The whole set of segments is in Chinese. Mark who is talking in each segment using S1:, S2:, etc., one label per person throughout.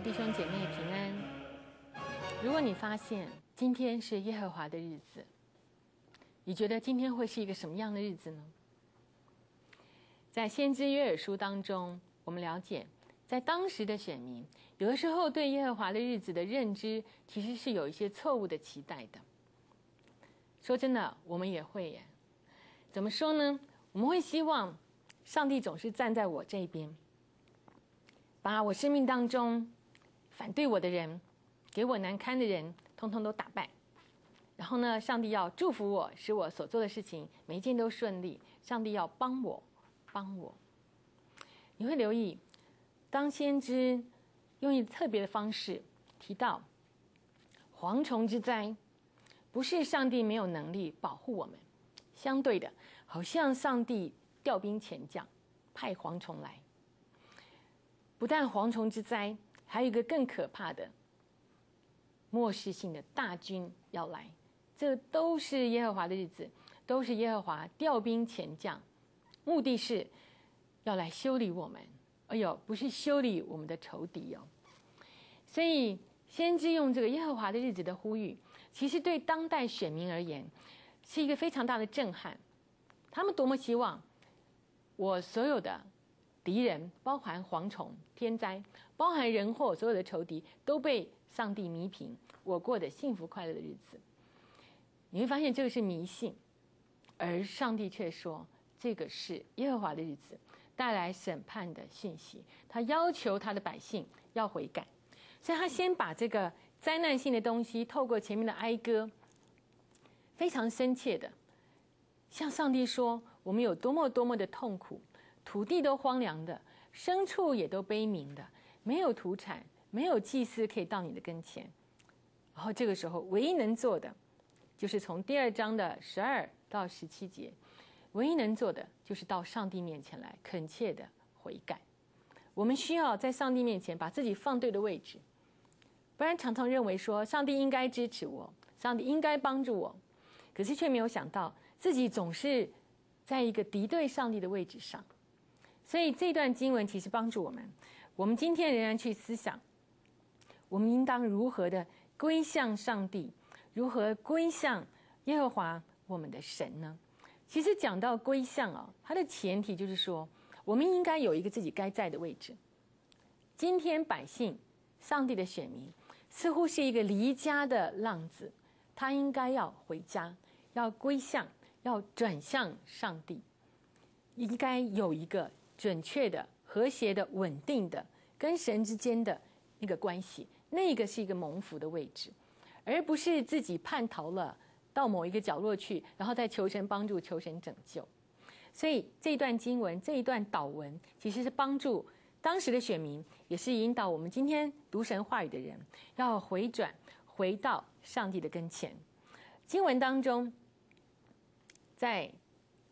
S1: 弟兄姐妹平安。如果你发现今天是耶和华的日子，你觉得今天会是一个什么样的日子呢？在先知约珥书当中，我们了解，在当时的选民，有的时候对耶和华的日子的认知，其实是有一些错误的期待的。说真的，我们也会耶。怎么说呢？我们会希望上帝总是站在我这边。把我生命当中反对我的人、给我难堪的人，通通都打败。然后呢，上帝要祝福我，使我所做的事情每一件都顺利。上帝要帮我，帮我。你会留意，当先知用一特别的方式提到蝗虫之灾，不是上帝没有能力保护我们，相对的，好像上帝调兵遣将，派蝗虫来。不但蝗虫之灾，还有一个更可怕的末世性的大军要来，这都是耶和华的日子，都是耶和华调兵遣将，目的是要来修理我们。哎呦，不是修理我们的仇敌哦。所以先知用这个耶和华的日子的呼吁，其实对当代选民而言是一个非常大的震撼。他们多么希望我所有的。敌人包含蝗虫、天灾，包含人祸，所有的仇敌都被上帝弥平，我过的幸福快乐的日子。你会发现这个是迷信，而上帝却说这个是耶和华的日子，带来审判的讯息。他要求他的百姓要悔改，所以他先把这个灾难性的东西透过前面的哀歌，非常深切的向上帝说：我们有多么多么的痛苦。土地都荒凉的，牲畜也都悲鸣的，没有土产，没有祭司可以到你的跟前。然后这个时候，唯一能做的，就是从第二章的十二到十七节，唯一能做的就是到上帝面前来恳切的悔改。我们需要在上帝面前把自己放对的位置，不然常常认为说上帝应该支持我，上帝应该帮助我，可是却没有想到自己总是在一个敌对上帝的位置上。所以这段经文其实帮助我们，我们今天仍然去思想，我们应当如何的归向上帝，如何归向耶和华我们的神呢？其实讲到归向啊，它的前提就是说，我们应该有一个自己该在的位置。今天百姓，上帝的选民，似乎是一个离家的浪子，他应该要回家，要归向，要转向上帝，应该有一个。准确的、和谐的、稳定的，跟神之间的那个关系，那个是一个蒙福的位置，而不是自己叛逃了到某一个角落去，然后再求神帮助、求神拯救。所以这一段经文、这一段祷文，其实是帮助当时的选民，也是引导我们今天读神话语的人，要回转回到上帝的跟前。经文当中，在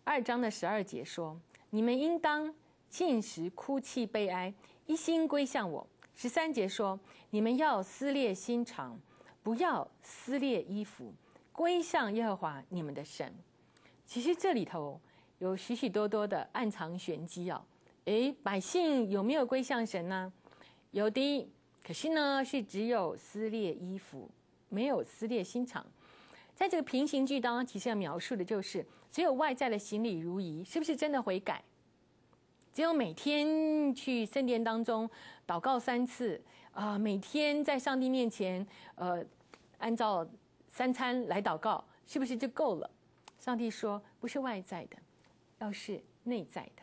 S1: 二章的十二节说：“你们应当。”进食、哭泣、悲哀，一心归向我。十三节说：你们要撕裂心肠，不要撕裂衣服，归向耶和华你们的神。其实这里头有许许多多的暗藏玄机哦。诶，百姓有没有归向神呢？有的，可是呢，是只有撕裂衣服，没有撕裂心肠。在这个平行句当中，其实要描述的就是只有外在的行礼如仪，是不是真的悔改？只有每天去圣殿当中祷告三次啊，每天在上帝面前，呃，按照三餐来祷告，是不是就够了？上帝说，不是外在的，要是内在的，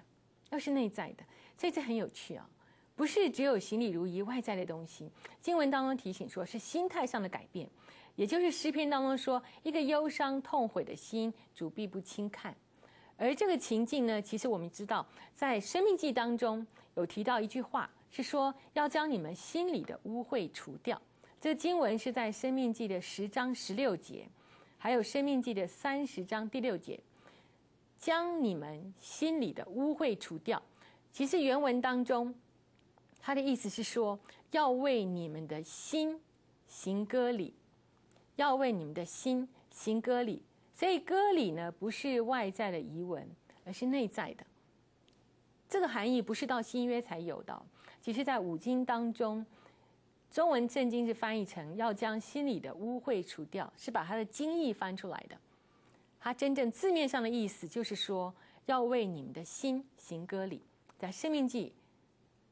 S1: 要是内在的，所以这很有趣啊！不是只有行礼如仪外在的东西。经文当中提醒说，是心态上的改变，也就是诗篇当中说，一个忧伤痛悔的心，主必不轻看。而这个情境呢，其实我们知道，在《生命记》当中有提到一句话，是说要将你们心里的污秽除掉。这经文是在《生命记》的十章十六节，还有《生命记》的三十章第六节，将你们心里的污秽除掉。其实原文当中，它的意思是说，要为你们的心行割礼，要为你们的心行割礼。所以割礼呢，不是外在的遗文，而是内在的。这个含义不是到新约才有的，其实在五经当中中文圣经是翻译成要将心里的污秽除掉，是把它的经义翻出来的。它真正字面上的意思就是说，要为你们的心行割礼。在生命记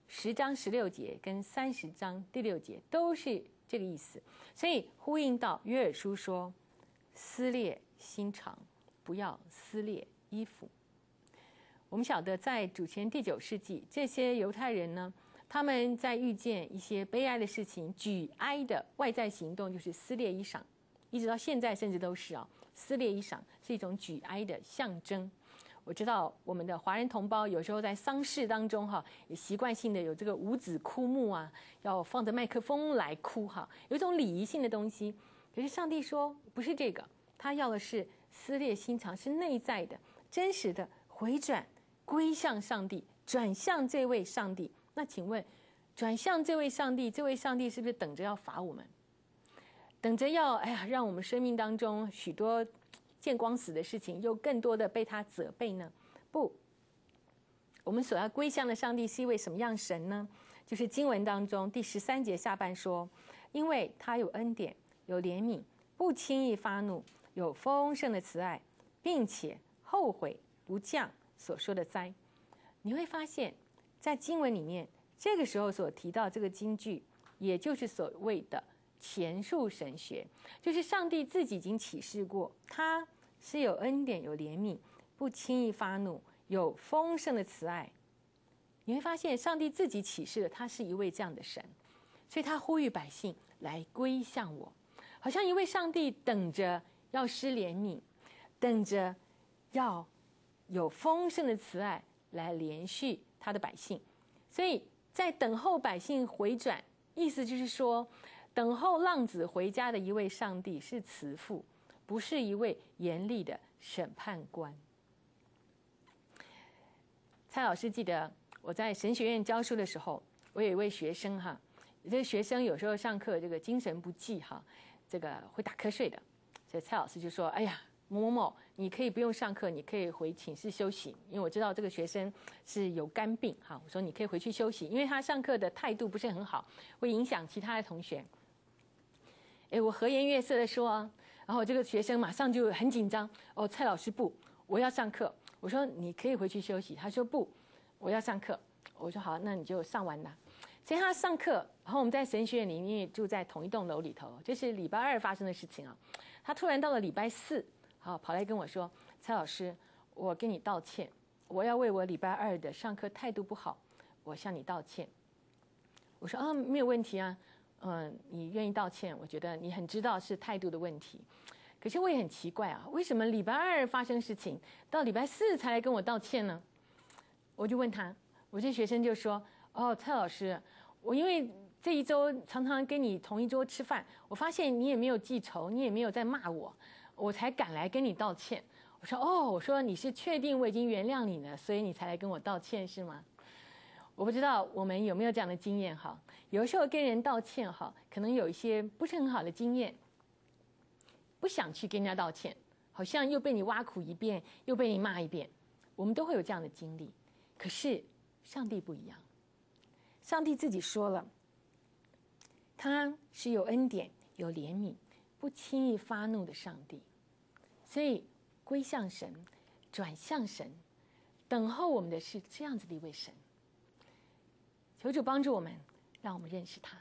S1: 十章十六节跟三十章第六节都是这个意思，所以呼应到约尔书说：“撕裂心肠，不要撕裂衣服。”我们晓得，在主前第九世纪，这些犹太人呢。他们在遇见一些悲哀的事情，举哀的外在行动就是撕裂衣裳，一直到现在甚至都是啊，撕裂衣裳是一种举哀的象征。我知道我们的华人同胞有时候在丧事当中哈，也习惯性的有这个五子哭墓啊，要放着麦克风来哭哈，有一种礼仪性的东西。可是上帝说不是这个，他要的是撕裂心肠，是内在的、真实的回转归向上帝，转向这位上帝。那请问，转向这位上帝，这位上帝是不是等着要罚我们？等着要哎呀，让我们生命当中许多见光死的事情，又更多的被他责备呢？不，我们所要归向的上帝是一位什么样神呢？就是经文当中第十三节下半说，因为他有恩典，有怜悯，不轻易发怒，有丰盛的慈爱，并且后悔不降所说的灾。你会发现。在经文里面，这个时候所提到这个经句，也就是所谓的前述神学，就是上帝自己已经启示过，他是有恩典、有怜悯，不轻易发怒，有丰盛的慈爱。你会发现，上帝自己启示了他是一位这样的神，所以他呼吁百姓来归向我，好像一位上帝等着要施怜悯，等着要有丰盛的慈爱来连续。他的百姓，所以在等候百姓回转，意思就是说，等候浪子回家的一位上帝是慈父，不是一位严厉的审判官。蔡老师记得我在神学院教书的时候，我有一位学生哈，这个学生有时候上课这个精神不济哈，这个会打瞌睡的，所以蔡老师就说：“哎呀。”某某某，你可以不用上课，你可以回寝室休息，因为我知道这个学生是有肝病。哈，我说你可以回去休息，因为他上课的态度不是很好，会影响其他的同学。哎，我和颜悦色的说，然后这个学生马上就很紧张。哦，蔡老师不，我要上课。我说你可以回去休息。他说不，我要上课。我说好，那你就上完了。所以他上课，然后我们在神学院里面住在同一栋楼里头，这是礼拜二发生的事情啊。他突然到了礼拜四。好，跑来跟我说：“蔡老师，我跟你道歉，我要为我礼拜二的上课态度不好，我向你道歉。”我说：“啊，没有问题啊，嗯，你愿意道歉，我觉得你很知道是态度的问题。可是我也很奇怪啊，为什么礼拜二发生事情，到礼拜四才来跟我道歉呢？”我就问他，我这学生就说：“哦，蔡老师，我因为这一周常常跟你同一桌吃饭，我发现你也没有记仇，你也没有在骂我。”我才敢来跟你道歉。我说哦，我说你是确定我已经原谅你了，所以你才来跟我道歉是吗？我不知道我们有没有这样的经验哈。有时候跟人道歉哈，可能有一些不是很好的经验，不想去跟人家道歉，好像又被你挖苦一遍，又被你骂一遍。我们都会有这样的经历。可是上帝不一样，上帝自己说了，他是有恩典、有怜悯、不轻易发怒的上帝。所以，归向神，转向神，等候我们的是这样子的一位神。求主帮助我们，让我们认识他，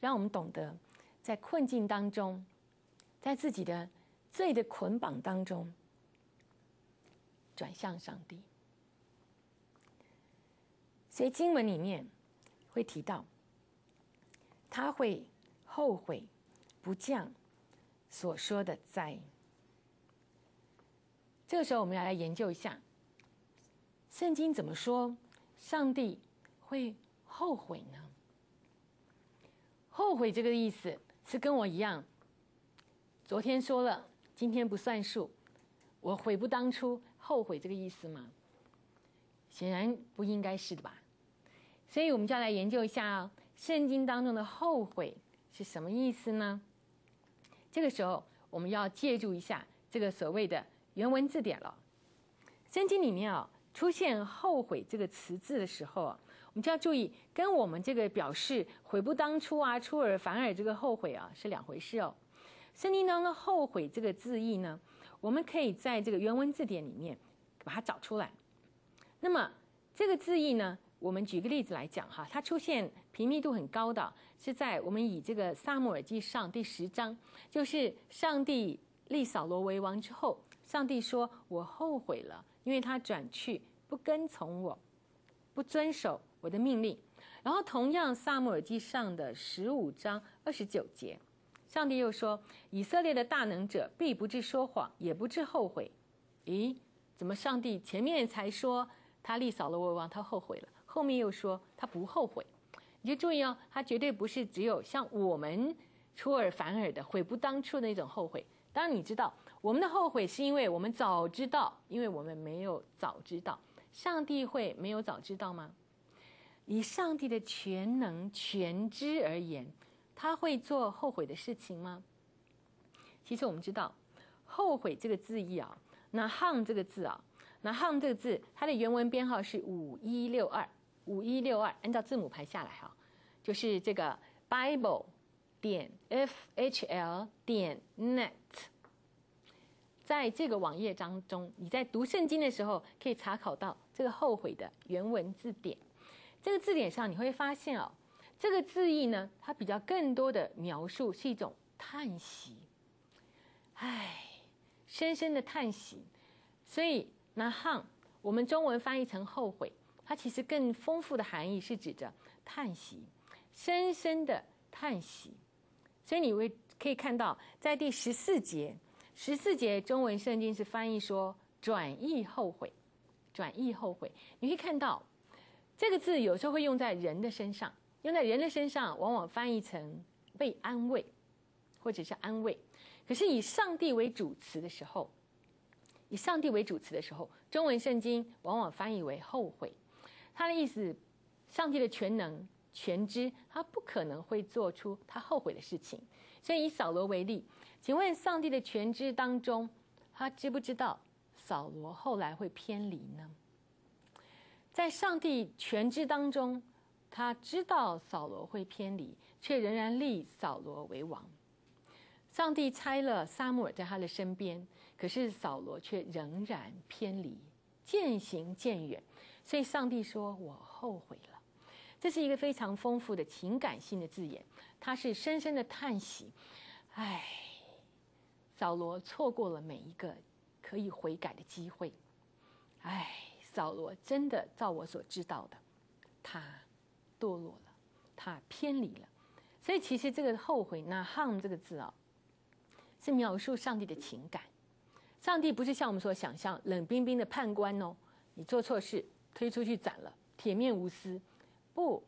S1: 让我们懂得在困境当中，在自己的罪的捆绑当中，转向上帝。所以经文里面会提到，他会后悔不降所说的灾。这个时候，我们要来研究一下，圣经怎么说上帝会后悔呢？后悔这个意思是跟我一样，昨天说了，今天不算数，我悔不当初，后悔这个意思吗？显然不应该是的吧。所以我们就要来研究一下圣经当中的后悔是什么意思呢？这个时候，我们要借助一下这个所谓的。原文字典了，圣经里面啊出现“后悔”这个词字的时候啊，我们就要注意，跟我们这个表示悔不当初啊、出尔反尔这个后悔啊是两回事哦。圣经当中“后悔”这个字义呢，我们可以在这个原文字典里面把它找出来。那么这个字义呢，我们举个例子来讲哈，它出现频密度很高的是在我们以这个撒母耳记上第十章，就是上帝立扫罗为王之后，上帝说：“我后悔了，因为他转去不跟从我，不遵守我的命令。”然后同样撒母耳记上的十五章二十九节。上帝又说：“以色列的大能者必不至说谎，也不至后悔。”咦，怎么上帝前面才说他立扫罗为王，他后悔了，后面又说他不后悔？你就注意哦，他绝对不是只有像我们出尔反尔的悔不当初的那种后悔。当然，你知道我们的后悔是因为我们早知道，因为我们没有早知道。上帝会没有早知道吗？以上帝的全能全知而言。他会做后悔的事情吗？其实我们知道，后悔这个字义啊，那 h 这个字啊，那 h 这个字，它的原文编号是五一六二，五一六二，按照字母排下来哈，就是这个 Bible 点 F H L 点 Net，在这个网页当中，你在读圣经的时候，可以查考到这个后悔的原文字典。这个字典上你会发现哦。这个字义呢，它比较更多的描述是一种叹息，唉，深深的叹息。所以那汉我们中文翻译成后悔，它其实更丰富的含义是指着叹息，深深的叹息。所以你会可以看到，在第十四节，十四节中文圣经是翻译说转意后悔，转意后悔。你可以看到这个字有时候会用在人的身上。用在人的身上，往往翻译成被安慰，或者是安慰。可是以上帝为主词的时候，以上帝为主词的时候，中文圣经往往翻译为后悔。他的意思，上帝的全能全知，他不可能会做出他后悔的事情。所以以扫罗为例，请问上帝的全知当中，他知不知道扫罗后来会偏离呢？在上帝全知当中。他知道扫罗会偏离，却仍然立扫罗为王。上帝拆了撒母耳在他的身边，可是扫罗却仍然偏离，渐行渐远。所以上帝说：“我后悔了。”这是一个非常丰富的情感性的字眼，他是深深的叹息：“唉，扫罗错过了每一个可以悔改的机会。唉，扫罗真的照我所知道的，他。”堕落了，他偏离了，所以其实这个后悔，那 “hang” 这个字啊，是描述上帝的情感。上帝不是像我们所想象冷冰冰的判官哦，你做错事推出去斩了，铁面无私。不，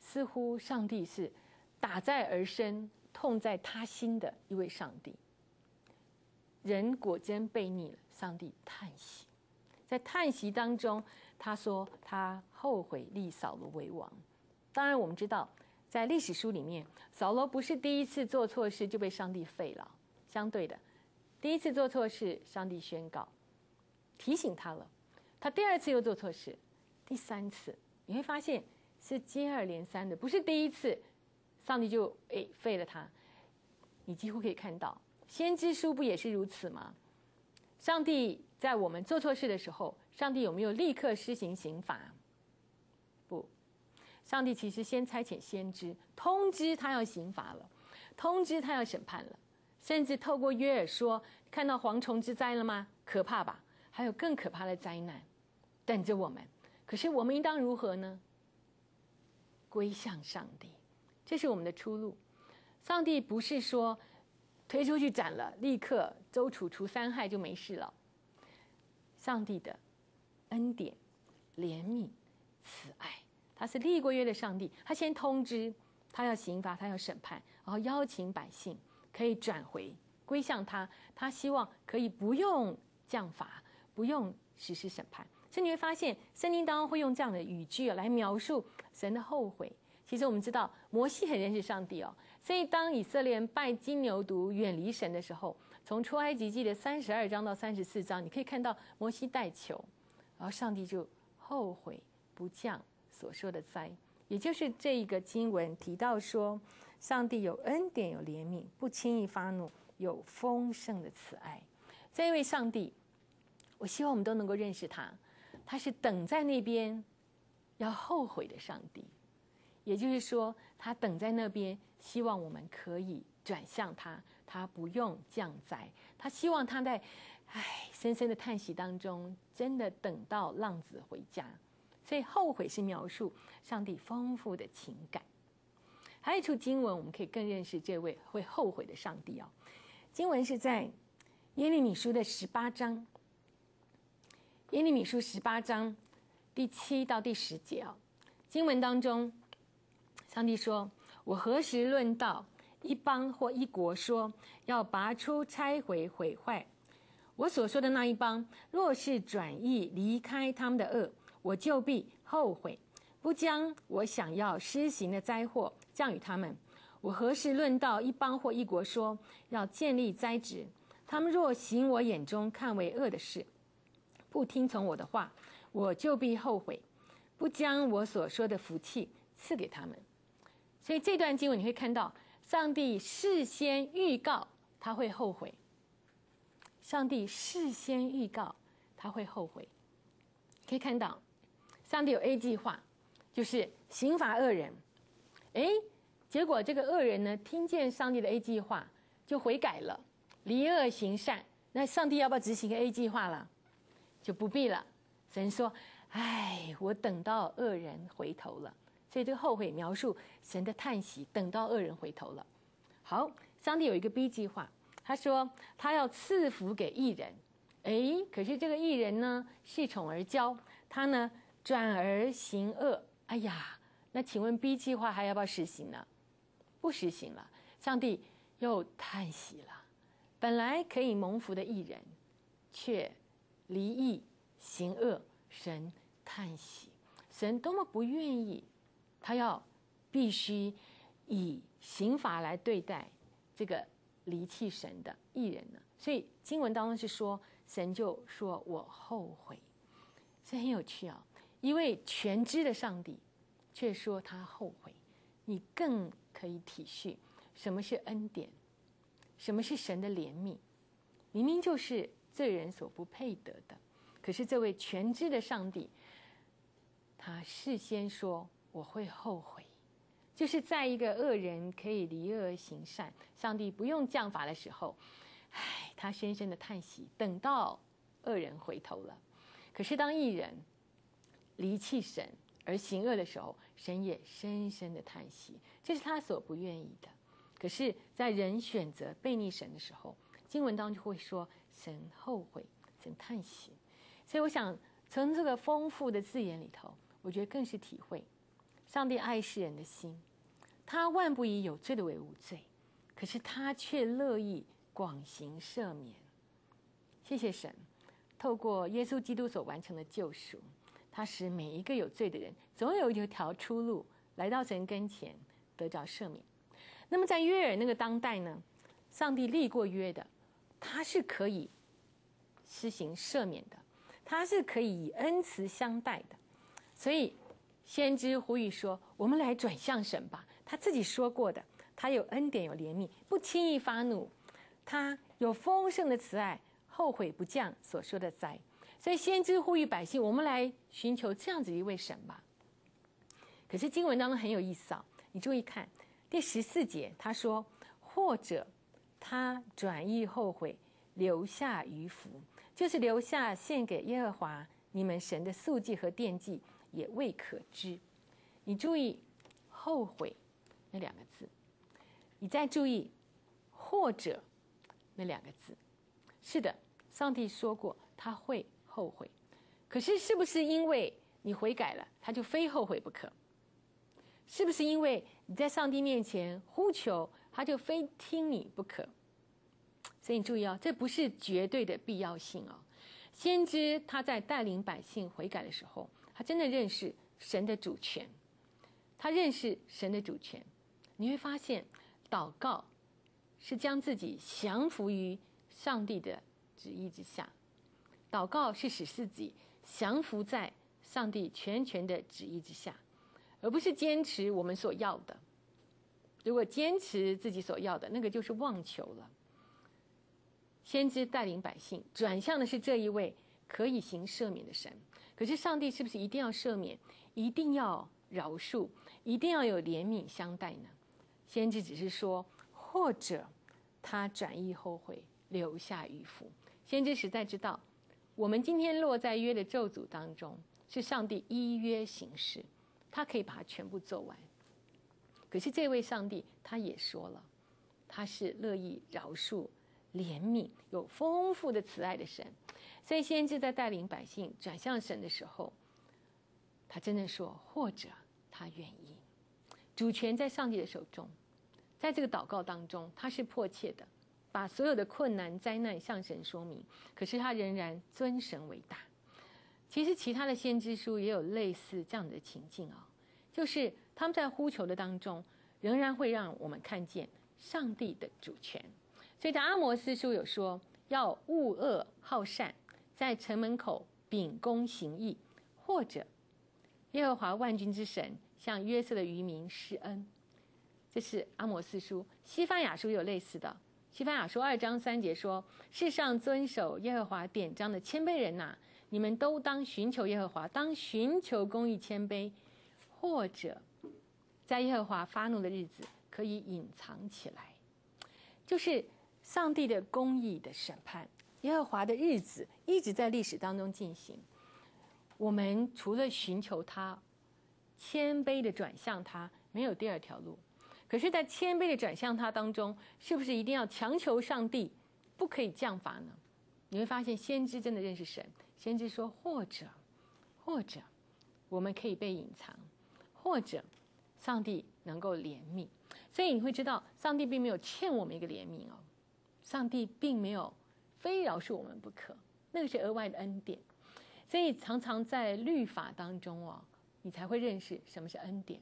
S1: 似乎上帝是打在儿身，痛在他心的一位上帝。人果真被逆了，上帝叹息，在叹息当中。他说他后悔立扫罗为王。当然，我们知道，在历史书里面，扫罗不是第一次做错事就被上帝废了。相对的，第一次做错事，上帝宣告提醒他了。他第二次又做错事，第三次你会发现是接二连三的，不是第一次，上帝就诶废了他。你几乎可以看到，先知书不也是如此吗？上帝在我们做错事的时候。上帝有没有立刻施行刑罚？不，上帝其实先差遣先知通知他要刑罚了，通知他要审判了，甚至透过约尔说：“看到蝗虫之灾了吗？可怕吧？还有更可怕的灾难等着我们。可是我们应当如何呢？归向上帝，这是我们的出路。上帝不是说推出去斩了，立刻周楚除三害就没事了。上帝的。恩典、怜悯、慈爱，他是立过约的上帝。他先通知他要刑罚，他要审判，然后邀请百姓可以转回归向他。他希望可以不用降罚，不用实施审判。所以你会发现，圣经当中会用这样的语句来描述神的后悔。其实我们知道，摩西很认识上帝哦。所以当以色列人拜金牛犊、远离神的时候，从出埃及记的三十二章到三十四章，你可以看到摩西带球。然后上帝就后悔不降所说的灾，也就是这一个经文提到说，上帝有恩典，有怜悯，不轻易发怒，有丰盛的慈爱。这一位上帝，我希望我们都能够认识他，他是等在那边要后悔的上帝，也就是说，他等在那边，希望我们可以转向他，他不用降灾，他希望他在。唉，深深的叹息当中，真的等到浪子回家，所以后悔是描述上帝丰富的情感。还有一处经文，我们可以更认识这位会后悔的上帝哦。经文是在耶利米书的十八章，耶利米书十八章第七到第十节哦。经文当中，上帝说：“我何时论到一邦或一国，说要拔出、拆毁、毁坏？”我所说的那一帮，若是转意离开他们的恶，我就必后悔，不将我想要施行的灾祸降与他们。我何时论到一邦或一国，说要建立灾职，他们若行我眼中看为恶的事，不听从我的话，我就必后悔，不将我所说的福气赐给他们。所以这段经文你会看到，上帝事先预告他会后悔。上帝事先预告他会后悔，可以看到，上帝有 A 计划，就是刑罚恶人。哎，结果这个恶人呢，听见上帝的 A 计划就悔改了，离恶行善。那上帝要不要执行 A 计划了？就不必了。神说：“哎，我等到恶人回头了。”所以这个后悔描述神的叹息，等到恶人回头了。好，上帝有一个 B 计划。他说：“他要赐福给艺人，哎，可是这个艺人呢，恃宠而骄，他呢转而行恶。哎呀，那请问 B 计划还要不要实行呢？不实行了。上帝又叹息了，本来可以蒙福的艺人，却离异行恶。神叹息，神多么不愿意，他要必须以刑罚来对待这个。”离弃神的艺人呢？所以经文当中是说，神就说我后悔，这很有趣啊。一位全知的上帝，却说他后悔，你更可以体恤什么是恩典，什么是神的怜悯。明明就是罪人所不配得的，可是这位全知的上帝，他事先说我会后悔。就是在一个恶人可以离恶行善，上帝不用降罚的时候，唉，他深深的叹息。等到恶人回头了，可是当一人离弃神而行恶的时候，神也深深的叹息。这是他所不愿意的。可是，在人选择背逆神的时候，经文当中会说神后悔，神叹息。所以，我想从这个丰富的字眼里头，我觉得更是体会上帝爱世人的心。他万不以有罪的为无罪，可是他却乐意广行赦免。谢谢神，透过耶稣基督所完成的救赎，他使每一个有罪的人总有一条出路来到神跟前得着赦免。那么在约尔那个当代呢，上帝立过约的，他是可以施行赦免的，他是可以以恩慈相待的。所以先知呼吁说：“我们来转向神吧。”他自己说过的，他有恩典，有怜悯，不轻易发怒，他有丰盛的慈爱，后悔不降所说的灾。所以先知呼吁百姓，我们来寻求这样子一位神吧。可是经文当中很有意思啊，你注意看第十四节，他说：或者他转意后悔，留下余福，就是留下献给耶和华你们神的素祭和奠祭，也未可知。你注意后悔。那两个字，你再注意，或者那两个字，是的，上帝说过他会后悔，可是是不是因为你悔改了，他就非后悔不可？是不是因为你在上帝面前呼求，他就非听你不可？所以你注意哦，这不是绝对的必要性哦。先知他在带领百姓悔改的时候，他真的认识神的主权，他认识神的主权。你会发现，祷告是将自己降服于上帝的旨意之下。祷告是使自己降服在上帝全权的旨意之下，而不是坚持我们所要的。如果坚持自己所要的，那个就是妄求了。先知带领百姓转向的是这一位可以行赦免的神。可是上帝是不是一定要赦免，一定要饶恕，一定要有怜悯相待呢？先知只是说，或者他转意后悔，留下余福。先知实在知道，我们今天落在约的咒诅当中，是上帝依约行事，他可以把它全部做完。可是这位上帝他也说了，他是乐意饶恕。怜悯有丰富的慈爱的神，所以先知在带领百姓转向神的时候，他真的说，或者他愿意，主权在上帝的手中，在这个祷告当中，他是迫切的，把所有的困难灾难向神说明，可是他仍然尊神为大。其实其他的先知书也有类似这样的情境啊，就是他们在呼求的当中，仍然会让我们看见上帝的主权。所以在阿摩斯书有说，要恶恶好善，在城门口秉公行义，或者耶和华万军之神向约瑟的渔民施恩。这是阿摩斯书。西番雅书有类似的。西番雅书二章三节说：世上遵守耶和华典章的谦卑人呐，你们都当寻求耶和华，当寻求公义谦卑，或者在耶和华发怒的日子可以隐藏起来，就是。上帝的公义的审判，耶和华的日子一直在历史当中进行。我们除了寻求他，谦卑的转向他，没有第二条路。可是，在谦卑的转向他当中，是不是一定要强求上帝不可以降罚呢？你会发现，先知真的认识神。先知说，或者，或者，我们可以被隐藏，或者，上帝能够怜悯。所以你会知道，上帝并没有欠我们一个怜悯哦。上帝并没有非饶恕我们不可，那个是额外的恩典。所以常常在律法当中哦，你才会认识什么是恩典，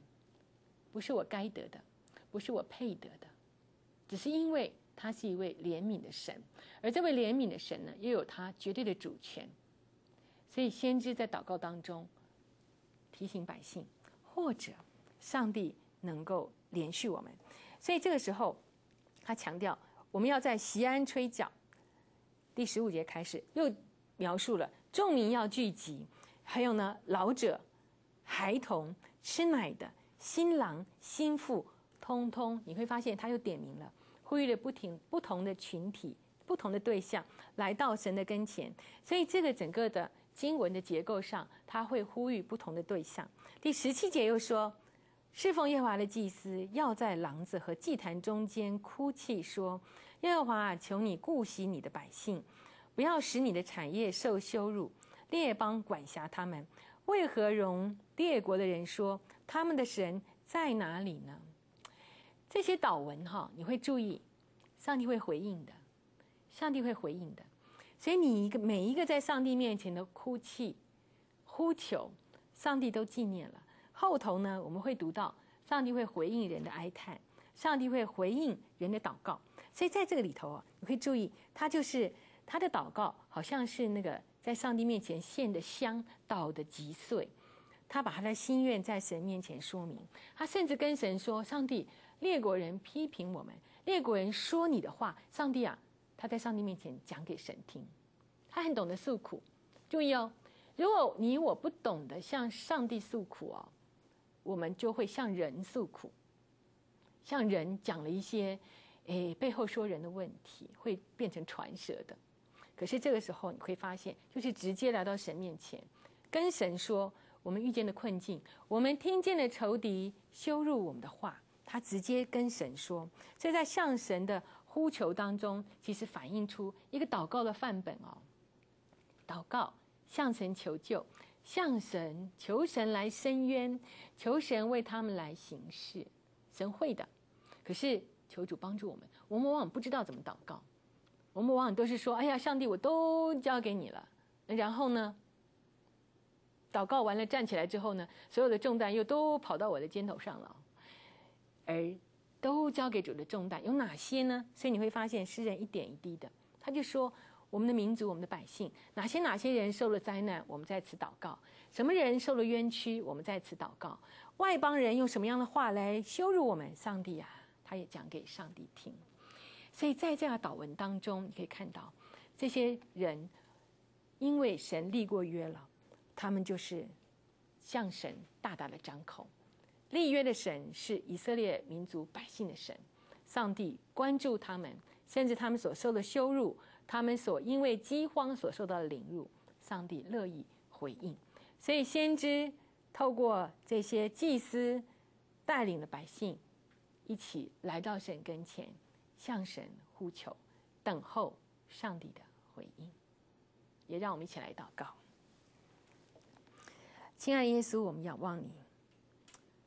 S1: 不是我该得的，不是我配得的，只是因为他是一位怜悯的神，而这位怜悯的神呢，又有他绝对的主权。所以先知在祷告当中提醒百姓，或者上帝能够连续我们。所以这个时候他强调。我们要在西安吹角，第十五节开始又描述了众民要聚集，还有呢老者、孩童、吃奶的、新郎、新妇，通通你会发现他又点名了，呼吁了不停不同的群体、不同的对象来到神的跟前。所以这个整个的经文的结构上，他会呼吁不同的对象。第十七节又说。侍奉耶和华的祭司要在廊子和祭坛中间哭泣，说：“耶和华啊，求你顾惜你的百姓，不要使你的产业受羞辱。列邦管辖他们，为何容列国的人说他们的神在哪里呢？”这些祷文哈，你会注意，上帝会回应的，上帝会回应的。所以你一个每一个在上帝面前的哭泣、呼求，上帝都纪念了。后头呢，我们会读到上帝会回应人的哀叹，上帝会回应人的祷告。所以在这个里头啊，你会注意，他就是他的祷告，好像是那个在上帝面前献的香，祷的极碎。他把他的心愿在神面前说明，他甚至跟神说：“上帝，列国人批评我们，列国人说你的话，上帝啊，他在上帝面前讲给神听。他很懂得诉苦。注意哦，如果你我不懂得向上帝诉苦哦。”我们就会向人诉苦，向人讲了一些，诶，背后说人的问题，会变成传舌的。可是这个时候，你会发现，就是直接来到神面前，跟神说我们遇见的困境，我们听见的仇敌羞辱我们的话，他直接跟神说。所以在向神的呼求当中，其实反映出一个祷告的范本哦。祷告向神求救。向神求神来伸冤，求神为他们来行事，神会的。可是求主帮助我们，我们往往不知道怎么祷告，我们往往都是说：“哎呀，上帝，我都交给你了。”然后呢，祷告完了站起来之后呢，所有的重担又都跑到我的肩头上了。而都交给主的重担有哪些呢？所以你会发现诗人一点一滴的，他就说：“我们的民族、我们的百姓，哪些哪些人受了灾难，我们在此祷告；什么人受了冤屈，我们在此祷告。外邦人用什么样的话来羞辱我们，上帝啊，他也讲给上帝听。所以在这样祷文当中，你可以看到这些人，因为神立过约了，他们就是向神大大的张口。立约的神是以色列民族百姓的神，上帝关注他们，甚至他们所受的羞辱，他们所因为饥荒所受到的凌辱，上帝乐意回应。所以先知透过这些祭司带领的百姓，一起来到神跟前，向神呼求，等候上帝的回应。也让我们一起来祷告，亲爱耶稣，我们仰望你。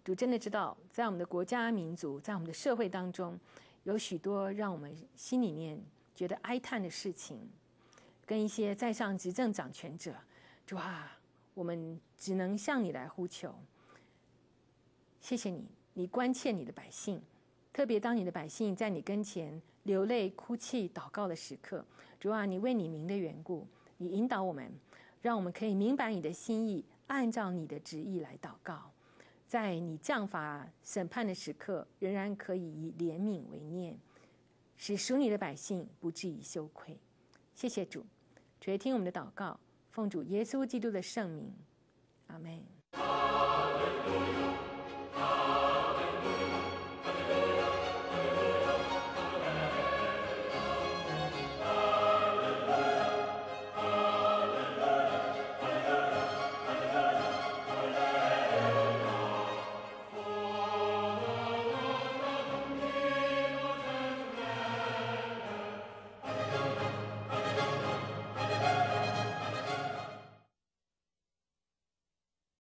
S1: 主真的知道，在我们的国家、民族，在我们的社会当中，有许多让我们心里面觉得哀叹的事情，跟一些在上执政掌权者，主啊，我们只能向你来呼求。谢谢你，你关切你的百姓，特别当你的百姓在你跟前流泪、哭泣、祷告的时刻，主啊，你为你名的缘故，你引导我们，让我们可以明白你的心意，按照你的旨意来祷告。在你降法审判的时刻，仍然可以以怜悯为念，使属你的百姓不至于羞愧。谢谢主，垂听我们的祷告，奉主耶稣基督的圣名，阿门。